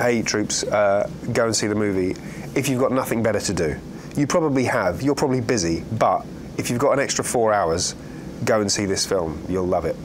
hey, troops, uh, go and see the movie if you've got nothing better to do. You probably have. You're probably busy, but if you've got an extra four hours, go and see this film. You'll love it.